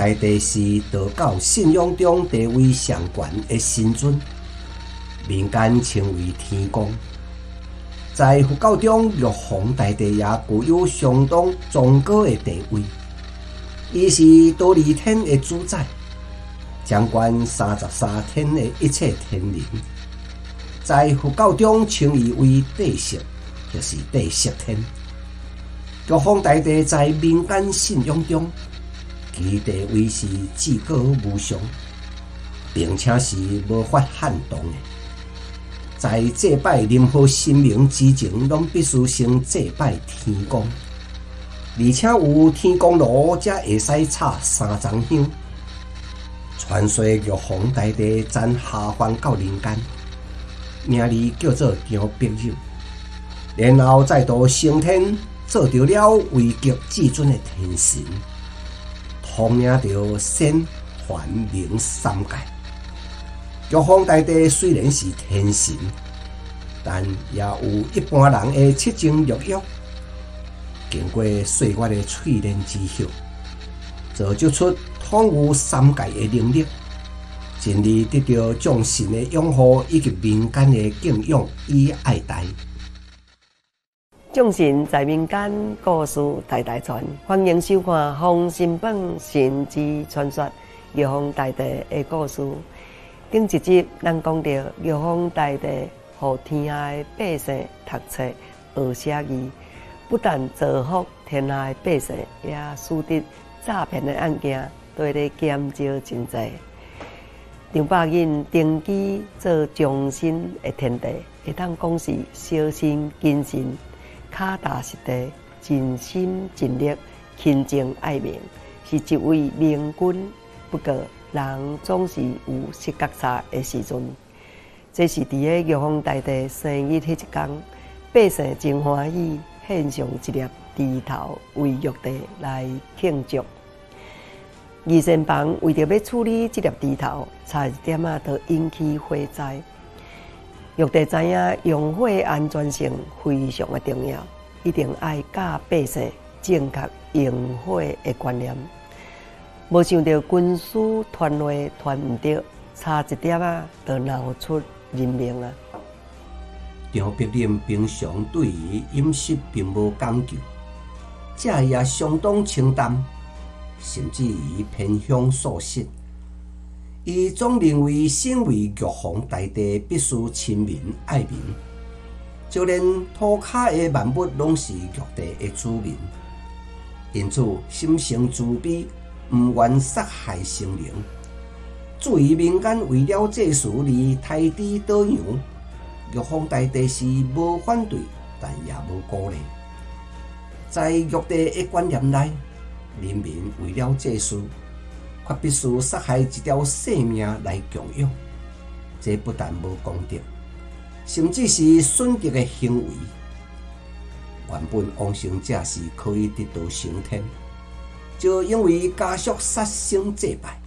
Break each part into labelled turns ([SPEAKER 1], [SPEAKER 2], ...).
[SPEAKER 1] 大帝是道教信仰中地位上悬的神尊，民间称为天公。在佛教中，玉皇大帝也具有相当崇高的地位，伊是多利天的主宰，掌管三十三天的一切天灵。在佛教中，称伊为地释，就是地释天。玉皇大帝在民间信仰中，其地位是至高无上，并且是无法撼动的。在祭拜任何神明之前，拢必须先祭拜天公，而且有天公炉才会使插三张香。传说玉皇大帝暂下凡到人间，名字叫做张伯友，然后再度升天。做到了位极至尊的天神，统领着仙、凡、明三界。玉皇大帝虽然是天神，但也有一般人的七情六欲。经过岁月的淬炼之后，造就出统御三界的能力，尽力得到众神的拥护以及民间的敬仰与爱戴。
[SPEAKER 2] 众神在民间，故事代代传。欢迎收看《封神榜神之传说》玉皇大帝的故事。顶一集，咱讲到玉皇大帝和天下的百姓读册学写字，不但造福天下的百姓，也使得诈骗的案件对咧减少真济。张百人登基做忠心的天地，会当讲是小心谨慎。脚踏实地、尽心尽力、勤政爱民，是一位明君。不过，人总是有失觉差的时阵。这是伫个玉皇大帝生日迄一天，百姓真欢喜，献上一粒猪头为玉帝来庆祝。二神房为着要处理这粒猪头，差一点啊，就引起火灾。玉帝知影用火安全性非常的重要，一定爱教百姓正确用火的观念。无想到军师传话传唔到，差一点啊，就闹出人命啊！
[SPEAKER 1] 张伯林平常对于饮食并无讲究，食也相当清淡，甚至于偏向素食。伊总认为，身为玉皇大帝，必须亲民爱民，就连涂骹的万物拢是玉帝的子民，因此心生慈悲，毋愿杀害生灵。至于民间为了这事而抬低倒洋，玉皇大帝是无反对，但也无鼓励。在玉帝的观念内，人民为了这事。必须杀害一条性命来供养，这不但无功德，甚至是损德的行为。原本王生者是可以得到升天，就因为家属杀生祭拜，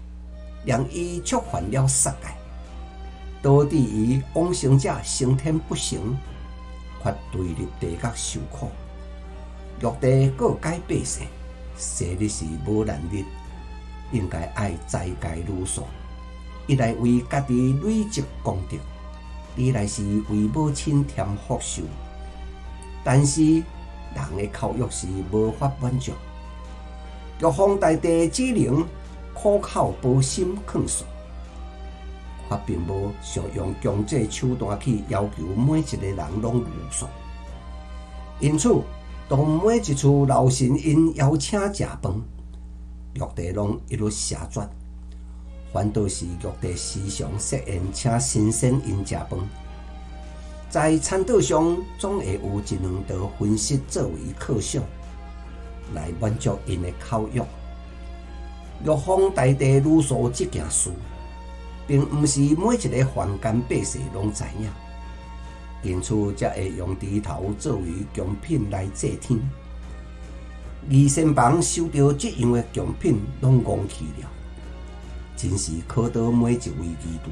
[SPEAKER 1] 让伊触犯了杀戒，导致于王生者升天不成，却对立地狱受苦。玉帝告诫百姓，生的是无难日。应该爱在戒如数，一来为家己累积功德，二来是为母亲添福寿。但是人的口欲是无法满足，玉皇大帝只能苦口婆心劝说，却并无想用强制手段去要求每一个人拢如数。因此，当每一次老神因邀请食饭。玉帝拢一律谢绝，反倒是玉帝时常设宴请新鲜因食饭，在餐桌上总会有一两道分析作为犒赏，来满足因的口欲。玉皇大帝如所这件事，并毋是每一个凡间百姓拢知影，因此才会用猪头作为贡品来祭天。二仙房收到这样的奖品，拢忘去了，真是可倒每一位义徒。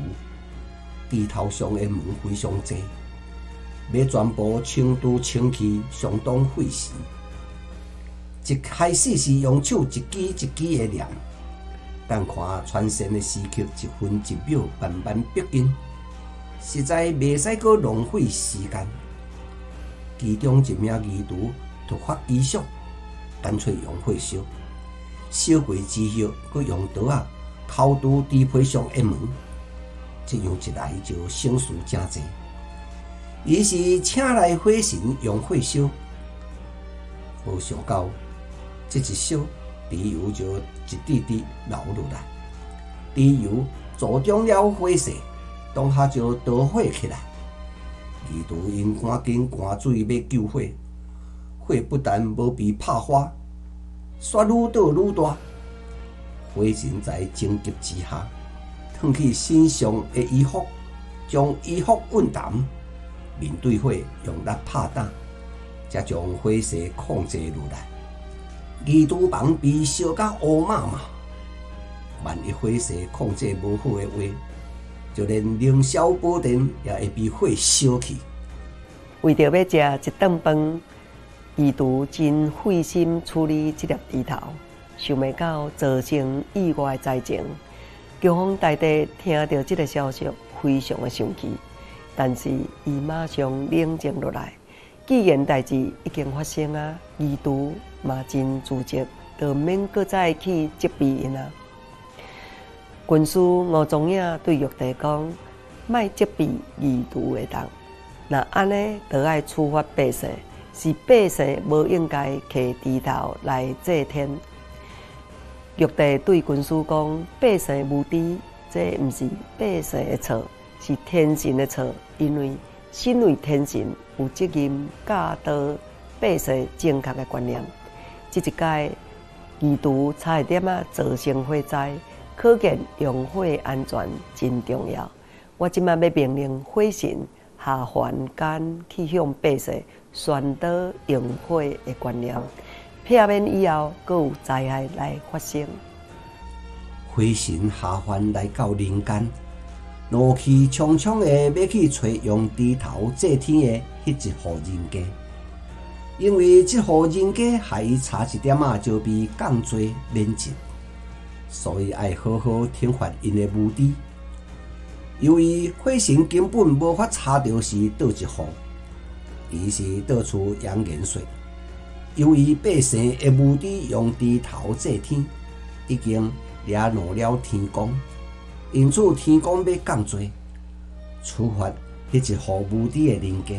[SPEAKER 1] 地头上的门非常济，要全部清除清去，相当费时。一开始是用手一支一支的念，但看传线的时刻一分一秒慢慢逼近，实在袂使阁浪费时间。其中一名义徒突发奇想，干脆用火烧，烧过之后，阁用刀啊敲拄地皮上的门。这样一来就省事真济。于是请来火神用火烧，无想到这一烧，猪油就一滴滴流落来。猪油助长了火势，当下就着火起来。义徒因赶紧赶水要救火，火不但无被拍花，煞愈倒愈大。火神在情急之下，褪去身上的衣服，将衣服熨烫。面对火，用力拍打，才将火势控制落来。二厨房被烧到乌麻麻，万一火势控制无好的话，就连凌霄宝殿也会被火烧去。
[SPEAKER 2] 为着要食一顿饭，二厨真费心处理这粒猪头，想袂到造成意外灾情。桥方大帝听到这个消息，非常的生气。但是，伊马上冷静落来。既然代志已经发生啊，二度嘛真自责，就免搁再去责备因啊。军师吴宗颖对玉帝讲：，卖责备二度的人，那安尼就爱处罚百姓，是百姓无应该摕猪头来祭天。玉帝对军师讲：，百姓无知，这毋是百姓的错。是天神的错，因为身为天神有责任教导百姓正确的观念。这一届二度差一点啊造成火灾，可见用火安全真重要。我今麦要命令火神下凡间去向百姓宣导用火的观念，避免以后阁有灾害来发生。
[SPEAKER 1] 飞神下凡来到人间。怒气冲冲的要去找用猪头祭天的迄一户人家，因为这户人家还差一点啊就被降罪免职，所以爱好好惩罚因的无知。由于火神根本无法查到是倒一户，于是到处扬言说，由于百姓的目的用猪头祭天，已经惹怒了天公。因此，天公要降罪，处罚迄一户无地的人家。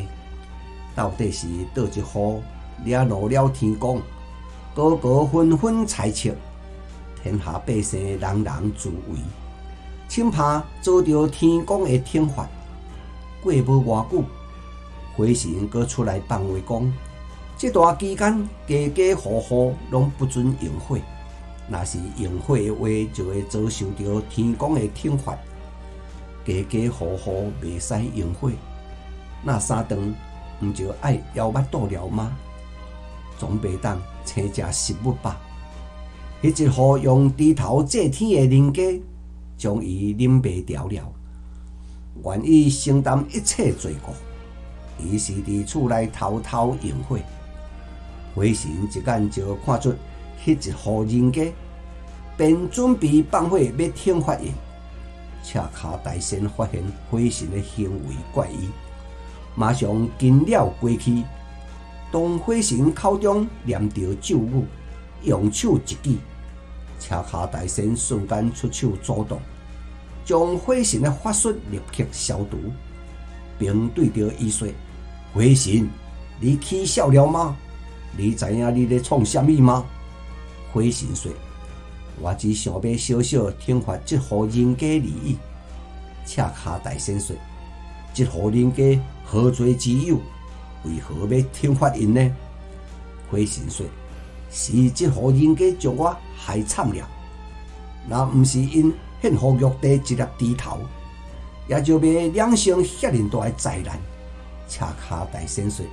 [SPEAKER 1] 到底是倒一户惹怒了天公，个个纷纷猜测，天下百姓人人自危，恐怕遭到天公的惩罚。过无偌久，火神阁出来放话讲：这段期间，家家户户拢不准用火。若是用火的话，就会遭受到天公的惩罚。家家户户袂使用火，那三顿毋就爱枵巴肚了吗？总袂当请食食物吧？迄一户用猪头祭天的人家，将伊忍袂掉了，愿意承担一切罪过，于是伫厝内偷偷用火。火神一眼就看出。迄一户人家，便准备放火要惩罚因。赤卡大仙发现火神的行为怪异，马上惊了过去。当火神口中念着咒语，用手一举，赤卡大仙瞬间出手阻挡，将火神的法术立刻消毒，并对着伊说：“火神，你起笑了吗？你知影你咧创什么吗？”火神说：“我只想要小小惩罚这户人家而已。”赤卡大仙说：“这户人家何罪之有？为何要惩罚因呢？”火神说：“是这户人家将我害惨了。那毋是因献给玉帝一粒猪头，也就未酿成遐尼大的灾难。”赤卡大仙说：“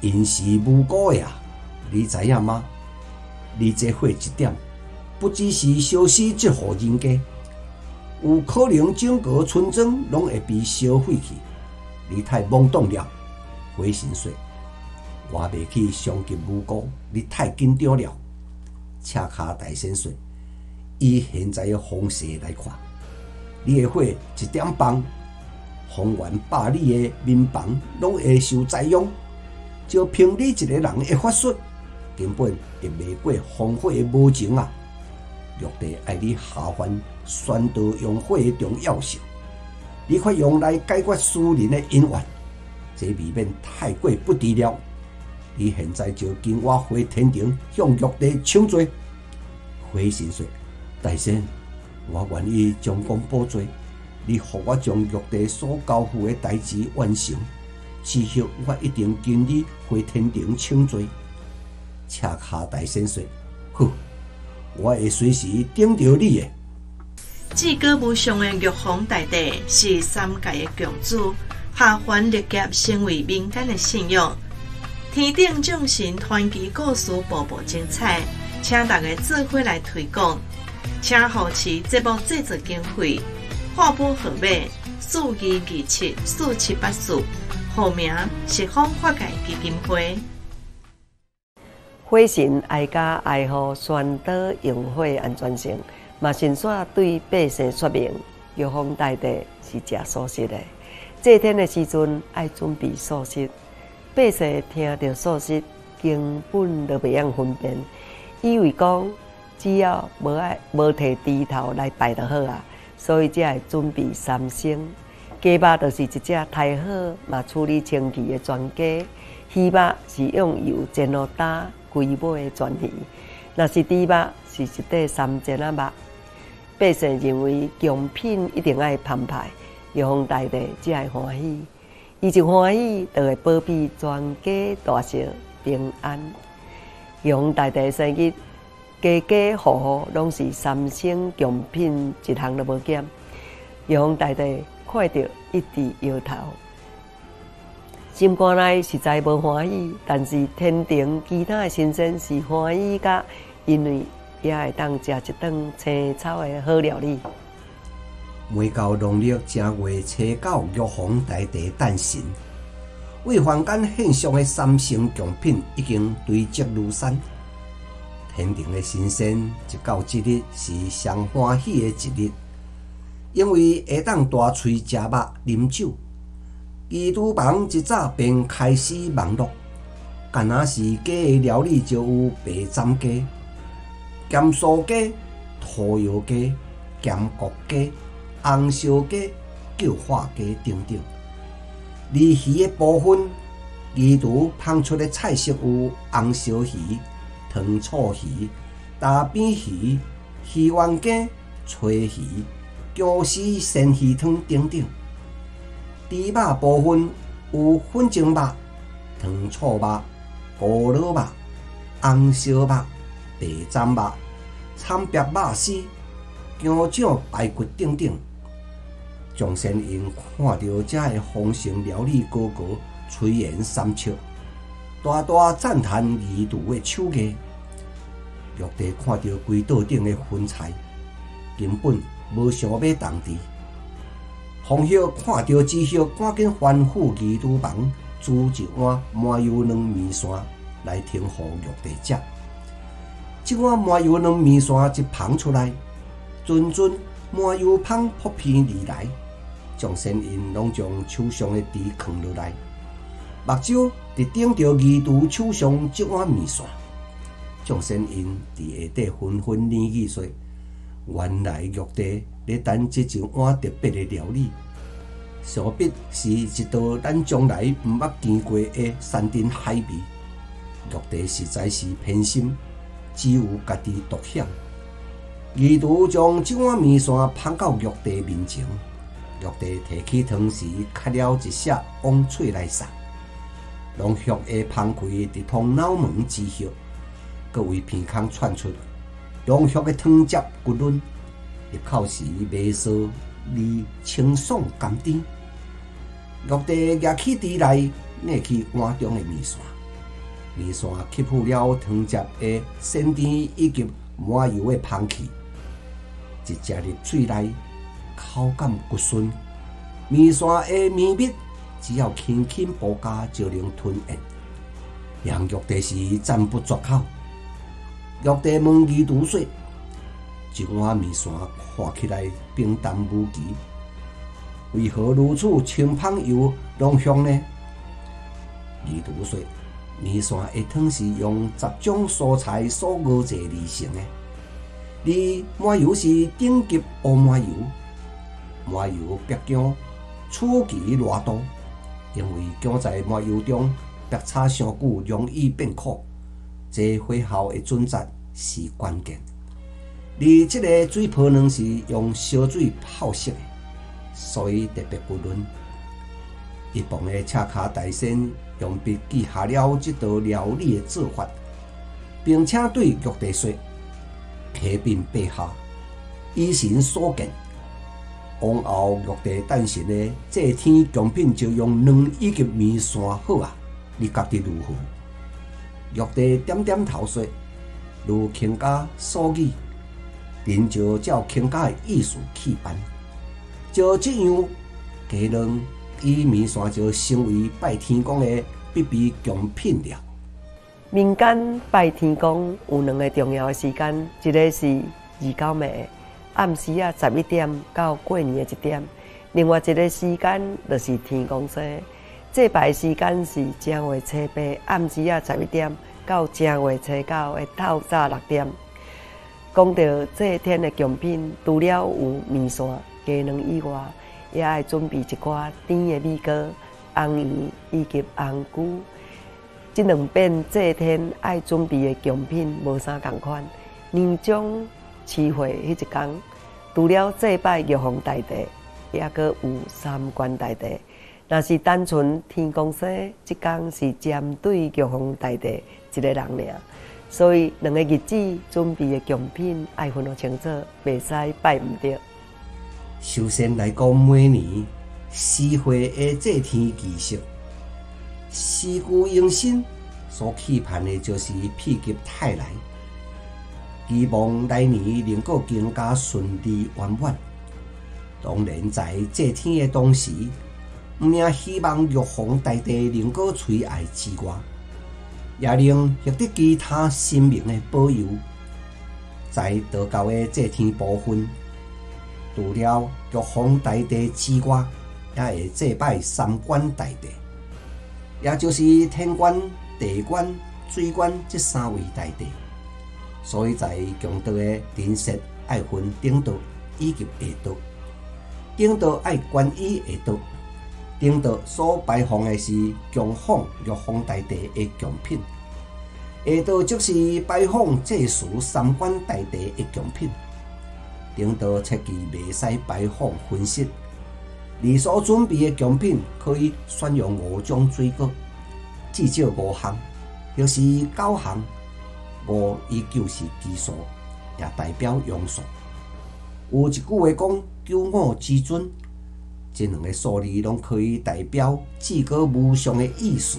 [SPEAKER 1] 因是无辜的啊，你知影吗？”你这火一点，不只是烧死这户人家，有可能整个村庄拢会被烧毁去。你太懵懂了，火神说：“我袂去伤及无辜，你太紧张了。”赤卡大仙说：“以现在的方式来看，你的火一点放，方圆百里的民房拢会受灾殃。就凭你一个人的法术，根本就未过烽火的无情啊！玉帝爱你下凡宣导用火的重要性，你快用来解决私人的恩怨，这未免太过不值了。你现在就跟我回天庭向玉帝请罪。回神说：“大仙，我愿意将功补罪，你互我将玉帝所交付的代志完成。之后我一定跟你回天庭请罪。”恰下大仙说：“哼，我会随时顶着你的。”
[SPEAKER 3] 至高无上的玉皇大帝是三界的共主，下凡历劫成为民间的信仰。天顶众神传奇故事步步精彩，请大家做伙来推广，请扶持节目制作经费，划拨号码四二二七四七八四，号名是方法界基金会。
[SPEAKER 2] 火神爱家爱护宣导用火安全性，嘛先煞对百姓说明，玉皇大帝是食素食的，这天的时阵爱准备素食。百姓听到素食，根本都袂用分辨，以为讲只要无爱无摕猪头来拜就好啊，所以才会准备三星。鸡肉就是一只太好嘛处理清气的全鸡，鱼肉是用油煎好打龟尾的全鱼，若是猪肉是一块三煎啊肉。百姓认为贡品一定爱澎湃，玉皇大帝才会欢喜。伊就欢喜，就会保庇全家大小平安。玉皇大地生日，家家户户拢是三星贡品，一项都无减。玉皇大帝看到一直摇头，心肝内实在无欢喜。但是天庭其他的神仙是欢喜噶，因为也会当食一顿青草的好料理。
[SPEAKER 1] 每到农历正月初九，玉皇大帝诞生，为凡间献上的三星贡品已经堆积如山。天庭的神仙一到即日是上欢喜的一日，因为会当大喙食肉、啉酒。御厨房一早便开始忙碌，干那是鸡的料理就有白斩鸡、咸酥鸡、土窑鸡、咸焗鸡。红烧鸡、叫化鸡等等，而鱼的部分，鱼厨烹出的菜色有红烧鱼、糖醋鱼、大扁鱼、鱼丸鸡、炊鱼、姜丝鲜鱼汤等等。猪肉部分有粉蒸肉、糖醋肉、咕噜肉、红烧肉、白斩肉、参白肉丝、姜酱排骨等等。众仙因看到这个丰盛料理，个个垂涎三尺，大大赞叹二厨的手艺。玉帝看到规桌顶的荤菜，根本无想要动地。红叶看到之后，赶紧吩咐二厨房煮一碗麻油卵面线来听候玉帝食。这碗麻油卵面线一捧出来，阵阵麻油香扑鼻而来。众仙因拢将手上的箸放落来，目睭直盯着二厨手上这碗面线。众仙因伫下底纷纷念语说：“原来玉帝咧等这一碗特别的料理，想必是一道咱将来毋捌见过的山珍海味。玉帝实在是偏心，只有家己独享。二厨将这碗面线捧到玉帝面前。玉帝提起汤时，磕了一下，往嘴来撒。龙血的澎开，伫通脑门之后，各位鼻孔窜出龙血的汤汁骨润，入口时微酥而清爽甘甜。玉帝夹起箸来，拿起碗中的面线，面线吸附了汤汁的鲜甜以及麻油的香气，一食入嘴内。口感骨顺，面线的绵密，只要轻轻剥加就能吞咽。让玉帝是赞不绝口。玉帝问二厨说：“一碗面线看起来平淡无奇，为何如此清芳又浓香呢？李图说，面线一汤是用十种蔬菜所熬制而成的，而麻油是顶级乌麻油，麻油白姜初期偌多，因为姜在麻油中白炒上久，容易变苦，这火候的准则是关键。而即个水泡卵是用烧水泡熟的，所以特别不润。一旁的赤卡大仙用笔记下了这道料理的做法，并且对玉帝说：“启禀陛下，以神所见，往后玉帝诞生的这天贡品就用卵以及面线好啊，你觉得如何？”玉帝点点头说：“如卿家所语。”便就照卿家的意思去办，就这样，鸡卵与面山就成为拜天公的必备贡品了。
[SPEAKER 2] 民间拜天公有两个重要的时间，一个是二九暝暗时啊十一点到过年的一点，另外一个时间就是天公节。祭拜时间是正月初八暗时啊十一点到正月初九的透早六点。讲到这一天的贡品，除了有面线、鸡卵以外，也爱准备一寡甜的米糕、红圆以及红菇。这两边这一天爱准备的贡品无啥共款。年终七会迄一天，除了祭拜玉皇大帝，也搁有三官大帝。若是单纯天公生，即天是针对玉皇大帝一个人尔。所以两个日子准备的贡品爱分得清楚，袂使拜毋着。
[SPEAKER 1] 首先来讲，每年四会的这天仪式，四顾迎新所期盼的就是否极泰来，希望来年能够更加顺利圆满。当然，在这天的同时，毋也希望玉皇大帝能够垂爱之外。也令获得其他神明的保佑。在道教的这天部分，除了玉皇大帝之外，也会祭拜三官大帝，也就是天官、地官、水官这三位大帝。所以在强道的神社爱分顶道以及下道，顶道爱观音下道。顶道所摆放的是供奉玉皇大帝的贡品，下道则是摆放祭祀三官大帝的贡品。顶道切记袂使摆放荤食，你所准备的贡品可以选用五种水果，至少五项，就是九项。五依旧是奇数，也代表庸数。有一句话讲：九五之尊。这两个数字拢可以代表至高无上的意思。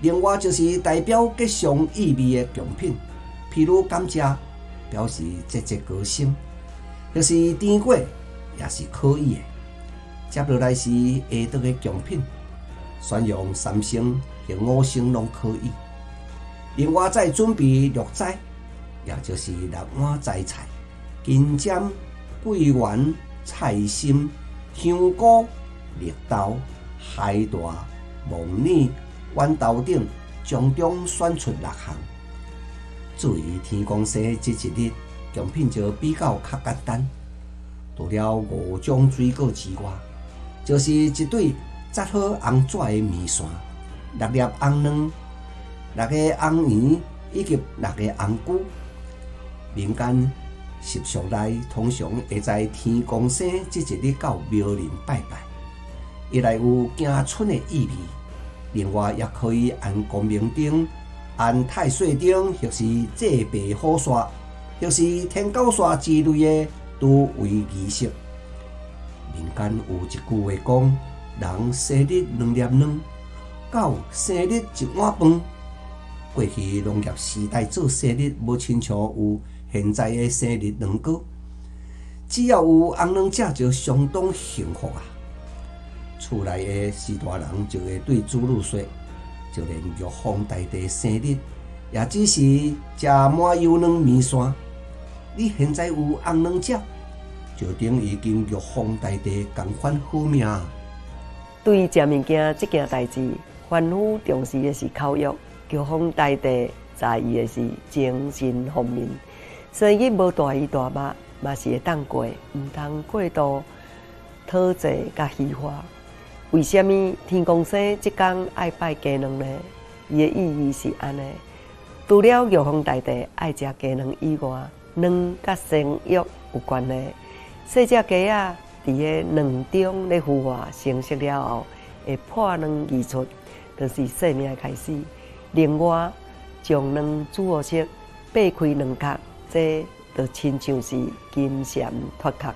[SPEAKER 1] 另外就是代表吉祥意味的奖品，譬如甘蔗，表示节节高升；就是甜果，也是可以的。接落来是下道的贡品，选用三星或五星拢可以。另外再准备六斋，也就是六碗斋菜：金针、桂圆、菜心。香菇、绿豆、海带、木耳、豌豆等，从中选出六项。至于天公生这一日，贡品就比较较简单，除了五种水果之外，就是一对扎好红纸的面线、六粒红卵、六个红圆以及六个红菇。民间。习俗内通常会在天公生这一日到庙里拜拜，一来有行春的意味，另外也可以按光明顶、按太岁顶，或是祭拜好煞，或是天狗煞之类的，都为仪式。民间有一句话讲：人生日两粒卵，狗生日一碗饭。过去农业时代做生日，无亲像有。现在的生日两个，只要有红卵食就相当幸福啊！厝内的四大人就会对子女说，就连玉皇大帝生日，也只是食满油卵面线，你现在有红卵食，就等于跟玉皇大帝共款好命。
[SPEAKER 2] 对于食物件这件代志，凡夫重视的是口欲，玉皇大帝在意的是精神方面。所以无大鱼大肉，嘛是会当过，毋通过度讨债甲虚华。为什么天公生即天爱拜鸡卵呢？伊的意义是安尼：除了玉皇大帝爱食鸡卵以外，卵甲生育有关的。细只鸡啊，伫个卵中咧孵化成熟了后，会破卵而出，就是生命开始。另外，将卵煮好熟，掰开卵壳，这就亲像是金蝉脱壳，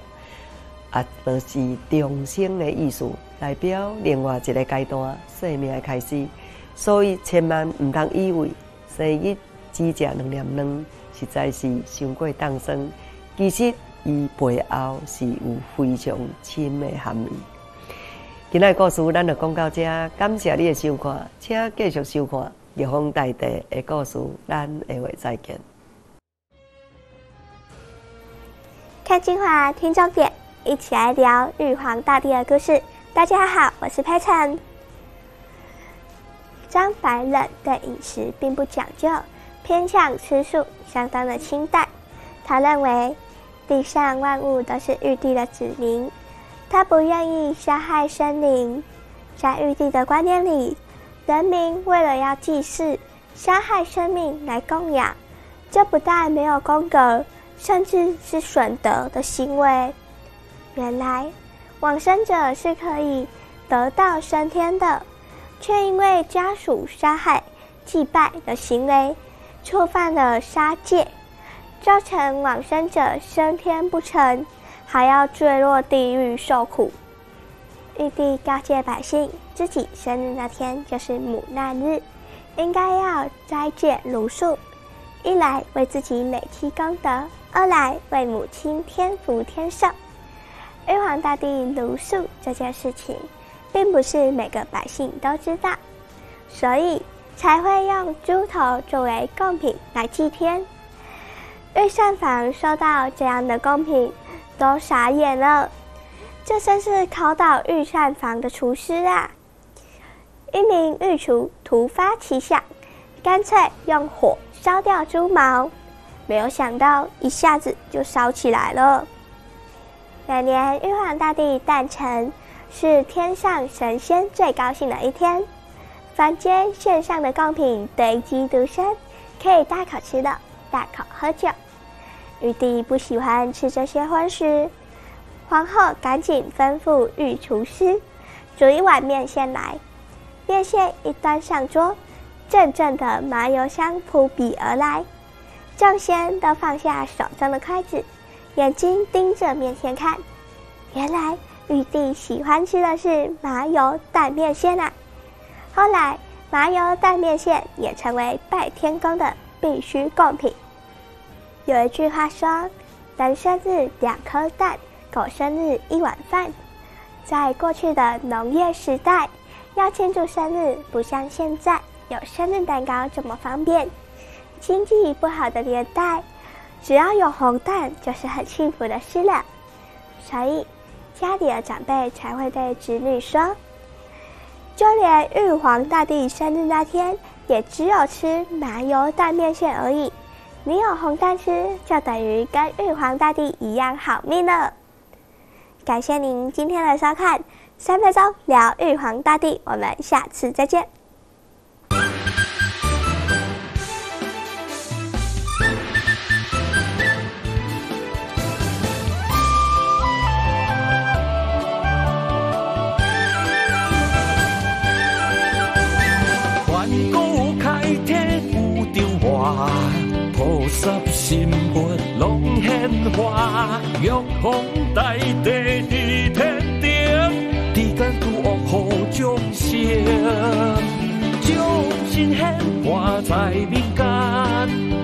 [SPEAKER 2] 啊，就是重生的意思，代表另外一个阶段生命的开始。所以千万毋通以为生日只食两粒卵，实在是伤过当生。其实伊背后是有非常深的含义。今日故事咱就讲到这，感谢你的收看，请继续收看玉皇大帝的故事，咱下回再见。
[SPEAKER 4] 看精华听重点，一起来聊玉皇大帝的故事。大家好，我是佩晨。张白冷对饮食并不讲究，偏向吃素，相当的清淡。他认为地上万物都是玉帝的子民，他不愿意杀害生灵。在玉帝的观念里，人民为了要祭祀，杀害生命来供养，这不但没有功德，甚至是损德的行为。原来往生者是可以得到升天的。却因为家属杀害、祭拜的行为，触犯了杀戒，造成往生者升天不成，还要坠落地狱受苦。玉帝告诫百姓，自己生日那天就是母难日，应该要斋戒茹素，一来为自己累积功德，二来为母亲添福添寿。玉皇大帝茹素这件事情。并不是每个百姓都知道，所以才会用猪头作为贡品来祭天。御膳房收到这样的贡品，都傻眼了。这真是考倒御膳房的厨师啊！一名御厨突发奇想，干脆用火烧掉猪毛，没有想到一下子就烧起来了。每年玉皇大帝诞辰。是天上神仙最高兴的一天，凡间献上的贡品堆积如山，可以大口吃的，大口喝酒。玉帝不喜欢吃这些荤食，皇后赶紧吩咐御厨师煮一碗面线来。面线一端上桌，阵阵的麻油香扑鼻而来，众仙都放下手中的筷子，眼睛盯着面前看，原来。玉帝喜欢吃的是麻油蛋面线啊！后来，麻油蛋面线也成为拜天公的必须贡品。有一句话说：“人生日两颗蛋，狗生日一碗饭。”在过去的农业时代，要庆祝生日不像现在有生日蛋糕这么方便。经济不好的年代，只要有红蛋就是很幸福的事了。所以。家里的长辈才会对子女说，就连玉皇大帝生日那天，也只有吃麻油蛋面线而已。你有红蛋吃，就等于跟玉皇大帝一样好命了。感谢您今天的收看，三分钟聊玉皇大帝，我们下次再见。
[SPEAKER 5] 心佛拢显化，玉皇大帝伫天顶，地间除恶好众生，众生显化在民间，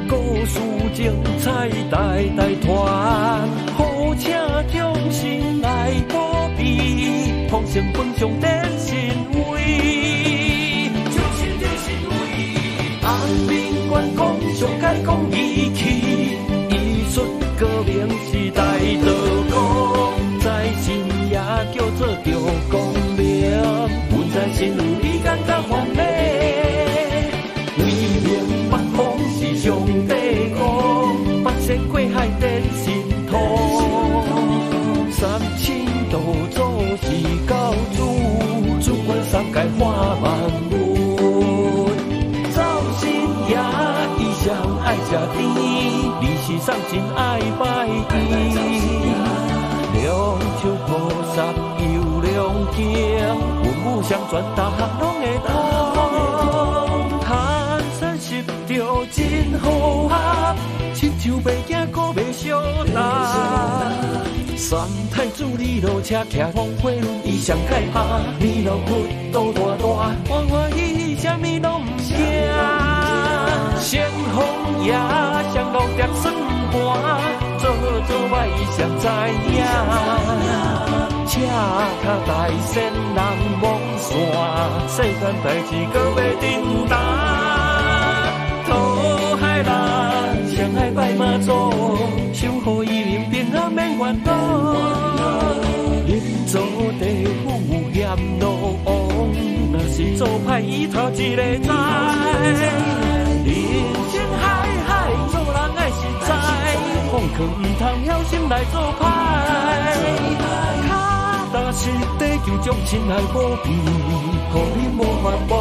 [SPEAKER 5] 故事精彩代代传，好请众生来保庇，同心分享点心位，众生点心位，安民关公。上街讲义心文武相传，大行拢会通。谈山识着真好合，亲像袂惊，搁袂相打。三太子二路车骑黄花轮，伊上开拍，二路骨都大大，欢欢喜喜，啥物拢毋惊。先锋爷上路碟算盘。做做歹伊谁知影？车脚大仙人望线，世间代志搁要震动。土海人相爱拜妈祖，守护伊人平安免烦恼。人做地府阎罗王，若是做歹伊头一个知。人生海海，做人爱实在。放空唔通晓心来做歹，是地球将亲爱保庇，互你无法无